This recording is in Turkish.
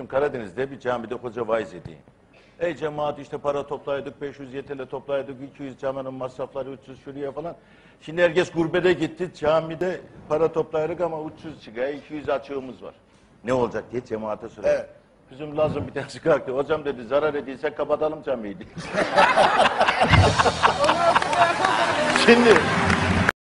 Bizim Karadeniz'de bir camide hoca vaiz edeyim. Ey cemaat işte para toplaydık, 500 yetele toplaydık, 200 caminin masrafları 300 şuraya falan. Şimdi herkes gurbete gitti, camide para toplayırık ama 300 çıkıyor, 200 açığımız var. Ne olacak diye cemaate soruyor. Evet. Bizim Lazım bir tanesi kalktı. Hocam dedi zarar edilse kapatalım camiyi. Şimdi